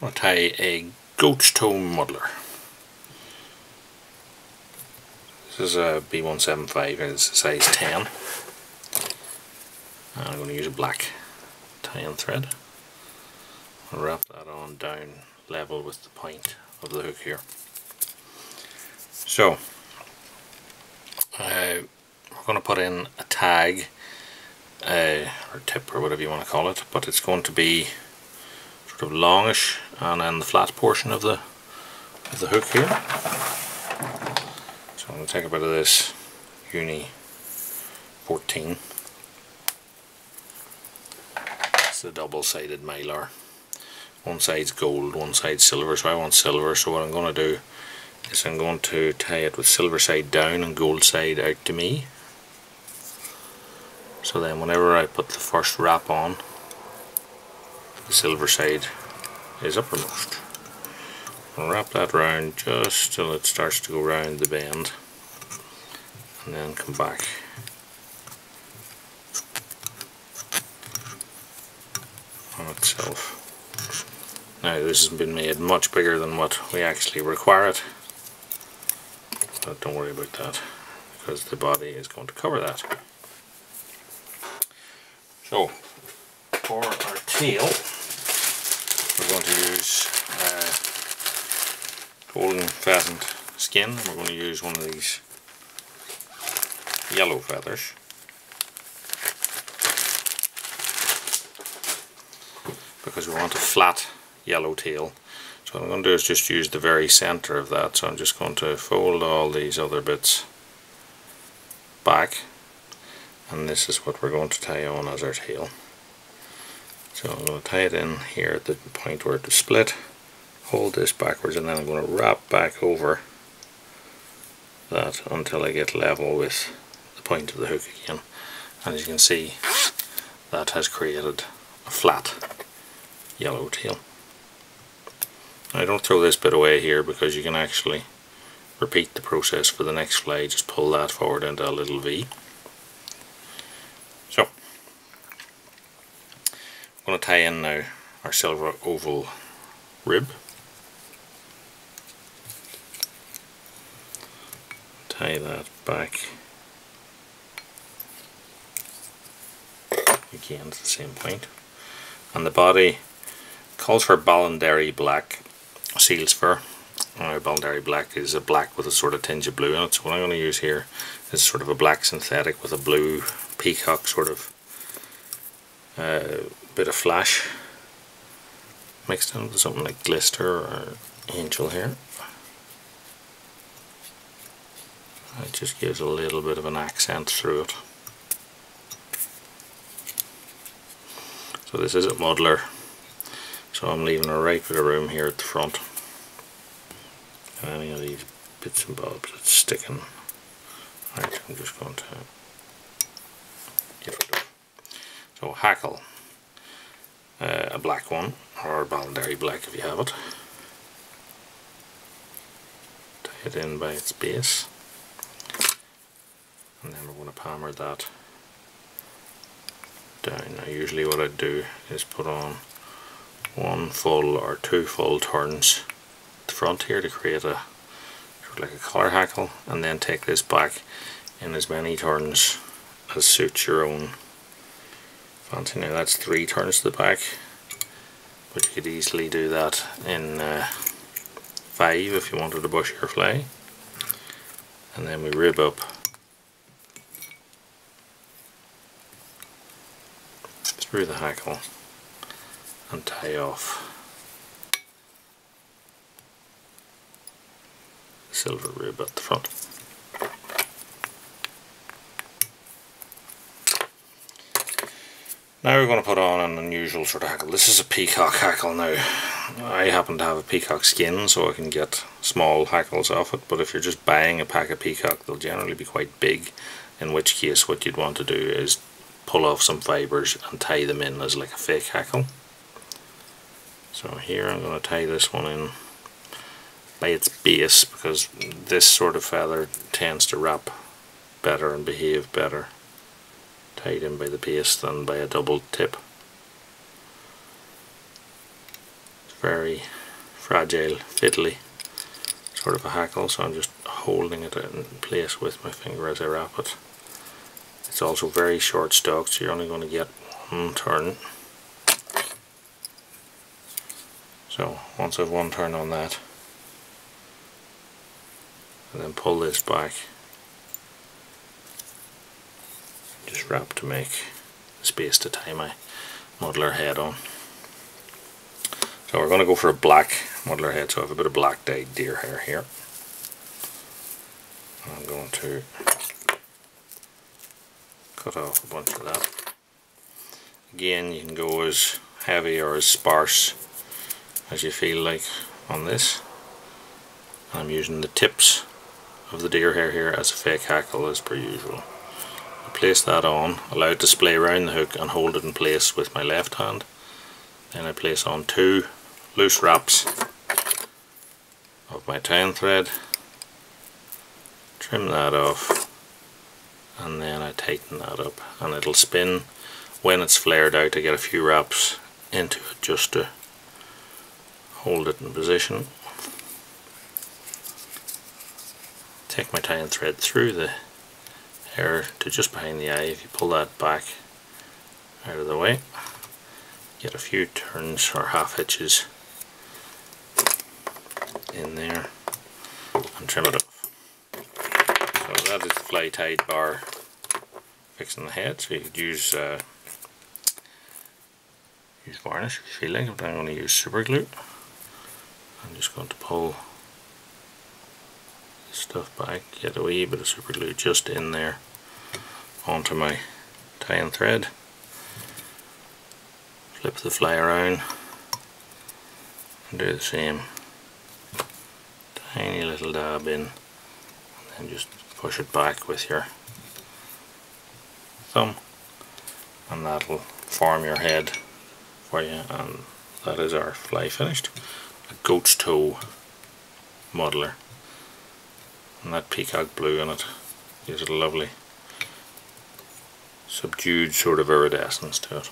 going to tie a goat's toe muddler. This is a B175 and it's a size 10. And I'm going to use a black tie-in thread. I'll wrap that on down level with the point of the hook here. So, uh, we're going to put in a tag uh, or tip or whatever you want to call it but it's going to be sort of longish and then the flat portion of the of the hook here. So I'm going to take a bit of this Uni 14 it's a double-sided mylar. One side's gold one side's silver so I want silver. So what I'm going to do is I'm going to tie it with silver side down and gold side out to me. So then whenever I put the first wrap on the silver side is uppermost. Wrap that round just till it starts to go round the bend and then come back. On itself. Now this has been made much bigger than what we actually require it but don't worry about that because the body is going to cover that. So for our tail we're going to use uh, golden pheasant skin we're going to use one of these yellow feathers because we want a flat yellow tail so what I'm going to do is just use the very center of that. So I'm just going to fold all these other bits back. And this is what we're going to tie on as our tail. So I'm going to tie it in here at the point where it split. Hold this backwards and then I'm going to wrap back over that until I get level with the point of the hook again. And as you can see that has created a flat yellow tail. I don't throw this bit away here because you can actually repeat the process for the next fly. Just pull that forward into a little V. So, going to tie in now our silver oval rib. Tie that back again to the same point. And the body calls for Ballinderry black seal's fur. Uh, Ballinderry black is a black with a sort of tinge of blue in it. So what I'm going to use here is sort of a black synthetic with a blue peacock sort of uh, bit of flash mixed in with something like glister or angel hair. It just gives a little bit of an accent through it. So this is a muddler so I'm leaving a right bit of room here at the front. And any of these bits and bobs that's sticking. Right, I'm just going to get rid of. So hackle, uh, a black one, or Ballinderry black if you have it. Tie it in by its base. And then we're going to palmer that down. Now usually what I do is put on one full or two full turns at the front here to create a like a collar hackle and then take this back in as many turns as suits your own that's three turns to the back. But you could easily do that in uh, five if you wanted to bush your fly. And then we rib up. Through the hackle and tie off. Silver rib at the front. Now we're going to put on an unusual sort of hackle. This is a peacock hackle now. I happen to have a peacock skin so I can get small hackles off it but if you're just buying a pack of peacock they'll generally be quite big in which case what you'd want to do is pull off some fibres and tie them in as like a fake hackle. So here I'm going to tie this one in by its base because this sort of feather tends to wrap better and behave better tied in by the base than by a double tip. very fragile, fiddly sort of a hackle so I'm just holding it in place with my finger as I wrap it. It's also very short stalked so you're only going to get one turn. So once I've one turn on that and then pull this back just wrap to make space to tie my muddler head on. So we're going to go for a black muddler head, so I have a bit of black dyed deer hair here. I'm going to cut off a bunch of that. Again, you can go as heavy or as sparse as you feel like on this. I'm using the tips of the deer hair here as a fake hackle as per usual. Place that on, allow it to splay around the hook and hold it in place with my left hand. Then I place on two loose wraps of my tying thread, trim that off and then I tighten that up and it'll spin when it's flared out I get a few wraps into it just to hold it in position take my tying thread through the hair to just behind the eye if you pull that back out of the way get a few turns or half hitches in there and trim it off. So that is the fly tied bar fixing the head so you could use uh, use varnish if you feel like but I'm going to use super glue. I'm just going to pull stuff back, get a wee bit of super glue just in there onto my tying thread. Flip the fly around. And do the same. Tiny little dab in. And then just push it back with your thumb. And that'll form your head for you. And that is our fly finished. A goat's toe muddler and that peacock blue in it a lovely subdued sort of iridescence to it